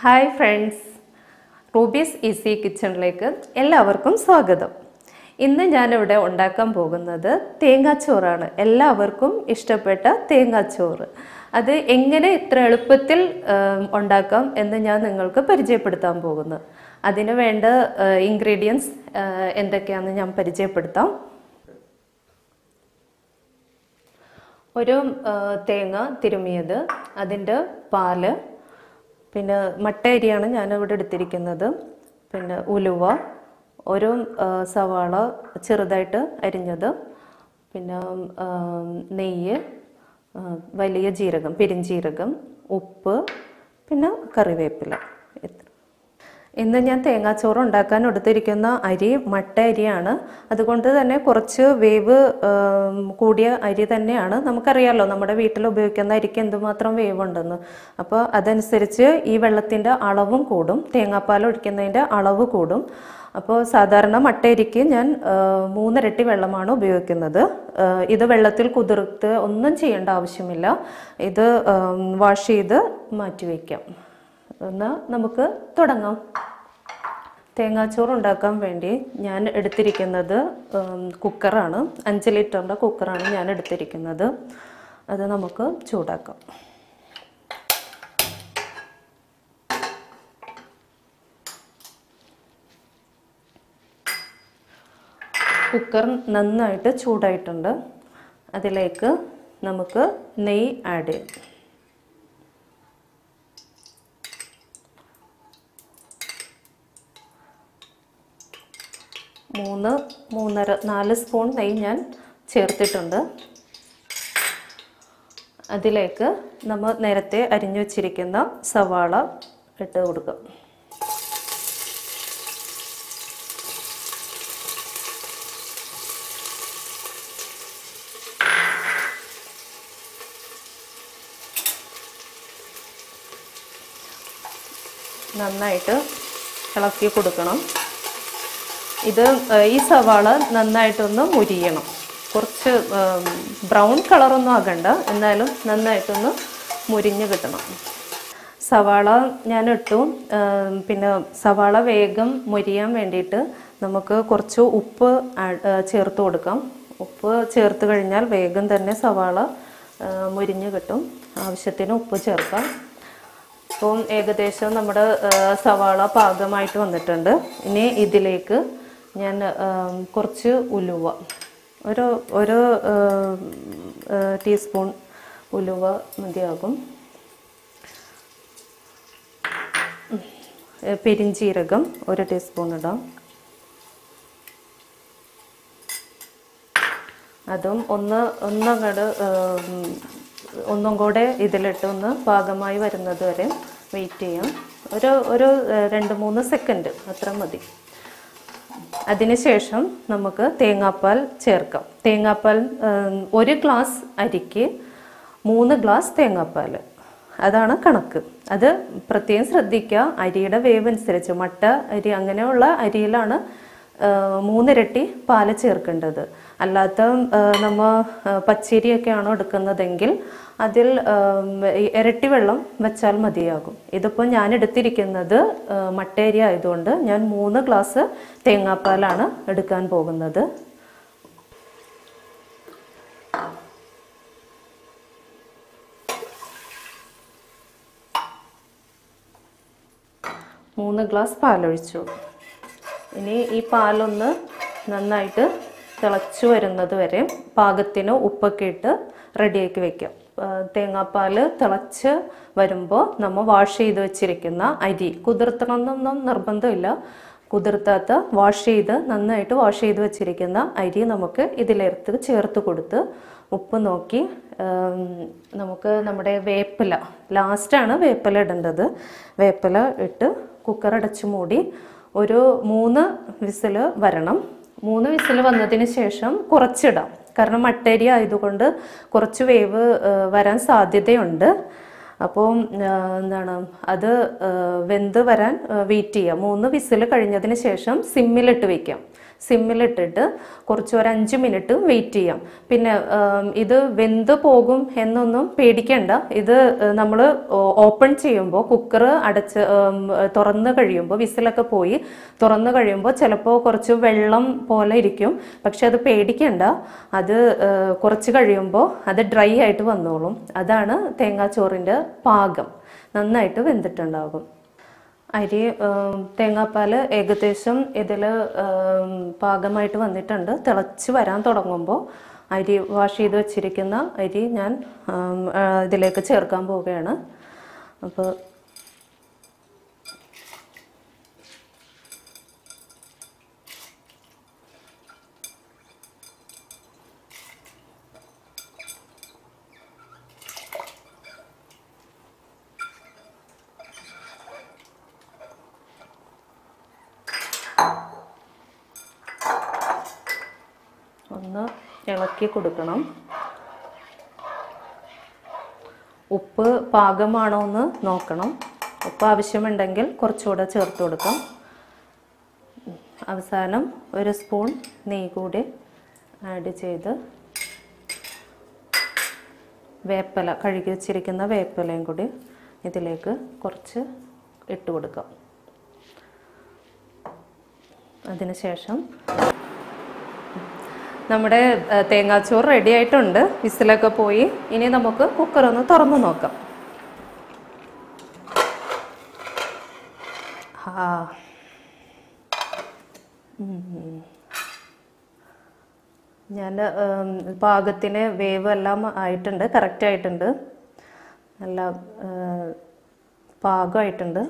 Hi friends rubies easy കിച്ചണിലേക്ക് എല്ലാവർക്കും സ്വാഗതം. ഇന്ന് ഞാനിവിടെ ഉണ്ടാക്കാൻ പോകുന്നത് തേങ്ങാച്ചോറാണ്. എല്ലാവർക്കും ഇഷ്ടപ്പെട്ട തേങ്ങാച്ചോറ്. അത് എങ്ങനെ ഇത്ര എളുപ്പത്തിൽ ഉണ്ടാക്കാം എന്ന് ഞാൻ നിങ്ങൾക്ക് പരിചയപ്പെടുത്താൻ പോകുന്നു. അതിന് വേണ്ട ഇൻഗ്രീഡിയൻസ് എന്തൊക്കെയാണെന്ന് ഞാൻ പരിചയപ്പെടുത്താം. ഒരു തേങ്ങ തിരുമിയത് അതിന്റെ പാൽ പിന്നെ മട്ട അരിയാണ് ഞാനിവിടെ എടുത്തിരിക്കുന്നത്. പിന്നെ ഉലുവ ഒരു സവാള ചെറുതായിട്ട് അരിഞ്ഞത്. പിന്നെ നെയ്യ് വലിയ ജീരകം പെരിഞ്ജീരകം ഉപ്പ് പിന്നെ കറിവേപ്പില. ഇന്ന് ഞാൻ തേങ്ങാച്ചോറ് ഉണ്ടാക്കാൻ എടുത്തിരിക്കുന്ന അരി മട്ട അരിയാണ്. അതുകൊണ്ട് തന്നെ കുറച്ച് വേവ് കൂടിയ അരി തന്നെയാണ്. നമുക്കറിയാമല്ലോ നമ്മുടെ വീട്ടിൽ ഉപയോഗിക്കുന്ന അരിക്ക് എന്തുമാത്രം വേവ് ഉണ്ടെന്ന് അപ്പോൾ അതനുസരിച്ച് ഈ വെള്ളത്തിന്റെ അളവും കൂടും. തേങ്ങാപ്പാൽ ഒഴിക്കുന്നതിന്റെ അളവ് കൂടും. അപ്പോൾ സാധാരണ മട്ട അരിക്ക് ഞാൻ മൂന്നിരട്ടി വെള്ളമാണ് ഉപയോഗിക്കുന്നത്. ഇത് വെള്ളത്തിൽ കുതിർത്ത് ഒന്നും ചെയ്യേണ്ട ആവശ്യമില്ല. ഇത് വാഷ് ചെയ്ത് മാറ്റി വയ്ക്കാം. എന്നാൽ നമുക്ക് തുടങ്ങാം. തേങ്ങാച്ചോറ് ഉണ്ടാക്കാൻ വേണ്ടി ഞാൻ എടുത്തിരിക്കുന്നത് കുക്കറാണ്. അഞ്ച് ലിറ്ററിന്റെ കുക്കറാണ് ഞാൻ എടുത്തിരിക്കുന്നത്. അത് നമുക്ക് ചൂടാക്കാം. കുക്കർ നന്നായിട്ട് ചൂടായിട്ടുണ്ട്. അതിലേക്ക് നമുക്ക് നെയ്യ് ആഡ് ചെയ്യാം. മൂന്ന് മൂന്നര നാല് സ്പൂൺ നെയ്യ് ഞാൻ ചേർത്തിട്ടുണ്ട്. അതിലേക്ക് നമ്മൾ നേരത്തെ അരിഞ്ഞു വച്ചിരിക്കുന്ന സവാള ഇട്ട് കൊടുക്കാം നന്നായിട്ട് ഇളക്കി കൊടുക്കണം. ഇത് ഈ സവാള നന്നായിട്ടൊന്ന് മുരിയണം. കുറച്ച് ബ്രൗൺ കളറൊന്നും ആകണ്ട. എന്നാലും നന്നായിട്ടൊന്ന് മുരിഞ്ഞ് കിട്ടണം. സവാള ഞാൻ ഇട്ടു പിന്നെ സവാള വേഗം മുരിയാൻ വേണ്ടിയിട്ട് നമുക്ക് കുറച്ച് ഉപ്പ് ചേർത്ത് കൊടുക്കാം. ഉപ്പ് ചേർത്ത് കഴിഞ്ഞാൽ വേഗം തന്നെ സവാള മുരിഞ്ഞ് കിട്ടും. ആവശ്യത്തിന് ഉപ്പ് ചേർക്കാം. അപ്പം ഏകദേശം നമ്മുടെ സവാള പാകമായിട്ട് വന്നിട്ടുണ്ട്. ഇനി ഇതിലേക്ക് ഞാൻ കുറച്ച് ഉലുവ. ഒരു ഒരു ടീസ്പൂൺ ഉലുവ മതിയാകും. പെരിഞ്ചീരകം ഒരു ടീസ്പൂൺ ഇടാം. അതും ഒന്ന് ഒന്നങ്ങട് ഒന്നും കൂടെ ഇതിലിട്ട് ഒന്ന് പാകമായി വരുന്നത് വരെ വെയിറ്റ് ചെയ്യാം. ഒരു ഒരു രണ്ട് മൂന്ന് സെക്കൻഡ്. അത്ര മതി. അതിനുശേഷം നമുക്ക് തേങ്ങാപ്പാൽ ചേർക്കാം. തേങ്ങാപ്പാൽ ഒരു ഗ്ലാസ് അരിക്ക് മൂന്ന് ഗ്ലാസ് തേങ്ങാപ്പാൽ. അതാണ് കണക്ക്. അത് പ്രത്യേകം ശ്രദ്ധിക്കുക. അരിയുടെ വേവ് അനുസരിച്ച് മട്ട അരി അങ്ങനെയുള്ള അരിയിലാണ് മൂന്നിരട്ടി പാൽ ചേർക്കേണ്ടത്. അല്ലാത്ത നമ്മൾ പച്ചരിയൊക്കെ ആണോ എടുക്കുന്നതെങ്കിൽ അതിൽ ഇരട്ടി വെള്ളം വെച്ചാൽ മതിയാകും. ഇതിപ്പോൾ ഞാൻ എടുത്തിരിക്കുന്നത് മട്ടേരി ആയതുകൊണ്ട് ഞാൻ മൂന്ന് ഗ്ലാസ് തേങ്ങാപ്പാലാണ് എടുക്കാൻ പോകുന്നത്. മൂന്ന് ഗ്ലാസ് പാലൊഴിച്ചു. ഇനി ഈ പാലൊന്ന് നന്നായിട്ട് തിളച്ചു വരുന്നത് വരെ പാകത്തിന് ഉപ്പൊക്കെ ഇട്ട് റെഡിയാക്കി വെക്കാം. തേങ്ങാപ്പാൽ തിളച്ച് വരുമ്പോൾ നമ്മൾ വാഷ് ചെയ്ത് വെച്ചിരിക്കുന്ന അരി. കുതിർത്തണമെന്നൊന്നും നിർബന്ധമില്ല. കുതിർത്താത്ത വാഷ് ചെയ്ത് നന്നായിട്ട് വാഷ് ചെയ്ത് വെച്ചിരിക്കുന്ന അരി നമുക്ക് ഇതിലെടുത്ത് ചേർത്ത് കൊടുത്ത് ഉപ്പ് നോക്കി നമുക്ക് നമ്മുടെ വേപ്പില. ലാസ്റ്റാണ് വേപ്പില ഇടേണ്ടത്. വേപ്പില ഇട്ട് കുക്കർ അടച്ച് മൂടി ഒരു മൂന്ന് വിസിൽ വരണം. മൂന്ന് വിസിൽ വന്നതിന് ശേഷം കുറച്ചിടാം. കാരണം മട്ടേരി ആയതുകൊണ്ട് കുറച്ച് വേവ് വരാൻ സാധ്യതയുണ്ട്. അപ്പോൾ എന്താണ് അത് വെന്ത് വരാൻ വെയിറ്റ് ചെയ്യാം. മൂന്ന് വിസിൽ കഴിഞ്ഞതിന് ശേഷം സിമ്മിലിട്ട് വെക്കാം. സിമ്മിലിട്ടിട്ട് കുറച്ച് ഒരു അഞ്ച് മിനിറ്റ് വെയിറ്റ് ചെയ്യാം. പിന്നെ ഇത് വെന്ത് പോകും എന്നൊന്നും പേടിക്കേണ്ട. ഇത് നമ്മൾ ഓപ്പൺ ചെയ്യുമ്പോൾ കുക്കർ അടച്ച് തുറന്നു കഴിയുമ്പോൾ വിസിലൊക്കെ പോയി തുറന്ന് കഴിയുമ്പോൾ ചിലപ്പോൾ കുറച്ച് വെള്ളം പോലെ ഇരിക്കും. പക്ഷെ അത് പേടിക്കേണ്ട. അത് കുറച്ച് കഴിയുമ്പോൾ അത് ഡ്രൈ ആയിട്ട് വന്നോളും. അതാണ് തേങ്ങാച്ചോറിന്റെ പാകം. നന്നായിട്ട് വെന്തിട്ടുണ്ടാകും. അരി തേങ്ങാപ്പാൽ ഏകദേശം ഇതിൽ പാകമായിട്ട് വന്നിട്ടുണ്ട്. തിളച്ച് വരാൻ തുടങ്ങുമ്പോൾ അരി വാഷ് ചെയ്ത് വെച്ചിരിക്കുന്ന അരി ഞാൻ ഇതിലേക്ക് ചേർക്കാൻ പോവുകയാണ്. അപ്പോൾ ഒന്ന് ഇളക്കി കൊടുക്കണം. ഉപ്പ് പാകമാണോ എന്ന് നോക്കണം. ഉപ്പ് ആവശ്യമുണ്ടെങ്കിൽ കുറച്ചുകൂടെ ചേർത്ത് കൊടുക്കാം. അവസാനം ഒരു സ്പൂൺ നെയ് കൂടി ആഡ് ചെയ്ത് വേപ്പില കഴുകി വെച്ചിരിക്കുന്ന വേപ്പിലയും കൂടി ഇതിലേക്ക് കുറച്ച് ഇട്ട് കൊടുക്കാം. അതിനുശേഷം നമ്മുടെ തേങ്ങാച്ചോറ് റെഡി ആയിട്ടുണ്ട്. വിസിലൊക്കെ പോയി. ഇനി നമുക്ക് കുക്കർ ഒന്ന് തുറന്നു നോക്കാം. ആ. ഞാൻ പാകത്തിന് വേവ് എല്ലാം ആയിട്ടുണ്ട്. കറക്റ്റ് ആയിട്ടുണ്ട്. നല്ല പാകമായിട്ടുണ്ട്.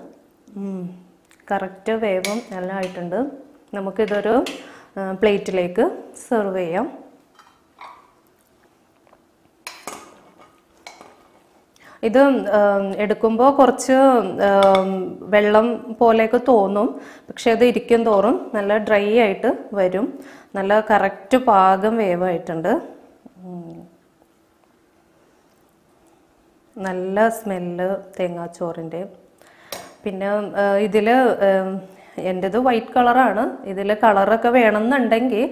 കറക്റ്റ് വേവും എല്ലാം ആയിട്ടുണ്ട്. നമുക്കിതൊരു പ്ലേറ്റിലേക്ക് സെർവ് ചെയ്യാം. ഇത് എടുക്കുമ്പോൾ കുറച്ച് വെള്ളം പോലെയൊക്കെ തോന്നും. പക്ഷെ അത് ഇരിക്കും തോറും നല്ല ഡ്രൈ ആയിട്ട് വരും. നല്ല കറക്റ്റ് പാകം വേവായിട്ടുണ്ട്. നല്ല സ്മെല്ല് തേങ്ങാച്ചോറിന്റെ. പിന്നെ ഇതിൽ എന്റെത് വൈറ്റ് കളറാണ് ഇതിൽ കളറൊക്കെ വേണമെന്നുണ്ടെങ്കിൽ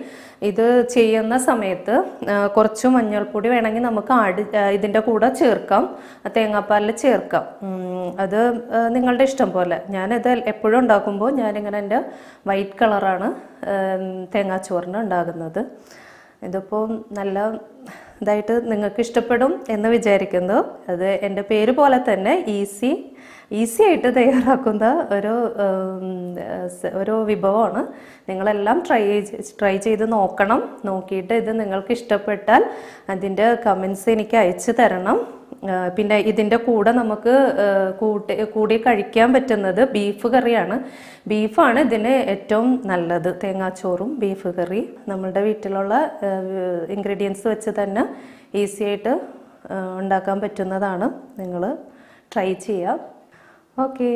ഇത് ചെയ്യുന്ന സമയത്ത് കുറച്ച് മഞ്ഞൾപ്പൊടി വേണമെങ്കിൽ നമുക്ക് ആഡ് ഇതിന്റെ കൂടെ ചേർക്കാം. തേങ്ങാപ്പാലിൽ ചേർക്കാം. അത് നിങ്ങളുടെ ഇഷ്ടം പോലെ. ഞാനിത് എപ്പോഴും ഉണ്ടാക്കുമ്പോൾ ഞാനിങ്ങനെ എന്റെ വൈറ്റ് കളറാണ് തേങ്ങാച്ചോറിന് ഉണ്ടാകുന്നത്. ഇതിപ്പോൾ നല്ല ഇതായിട്ട് നിങ്ങൾക്ക് ഇഷ്ടപ്പെടും എന്ന് വിചാരിക്കുന്നു. അത് എന്റെ പേര് പോലെ തന്നെ ഈസി ഈസി ആയിട്ട് തയ്യാറാക്കുന്ന ഒരു ഒരു വിഭവമാണ്. നിങ്ങളെല്ലാം ട്രൈ ട്രൈ ചെയ്ത് നോക്കണം. നോക്കിയിട്ട് ഇത് നിങ്ങൾക്ക് ഇഷ്ടപ്പെട്ടാൽ അതിന്റെ കമൻസ് എനിക്ക് അയച്ചു തരണം. പിന്നെ ഇതിന്റെ കൂടെ നമുക്ക് കൂട്ടി കൂടി കഴിക്കാൻ പറ്റുന്നത് ബീഫ് കറിയാണ്. ബീഫാണ് ഇതിന് ഏറ്റവും നല്ലത്. തേങ്ങാച്ചോറും ബീഫ് കറി. നമ്മളുടെ വീട്ടിലുള്ള ഇൻഗ്രീഡിയൻസ് വെച്ച് തന്നെ ഈസി ആയിട്ട് ഉണ്ടാക്കാൻ പറ്റുന്നതാണ്. നിങ്ങൾ ട്രൈ ചെയ്യുക ഓക്കേ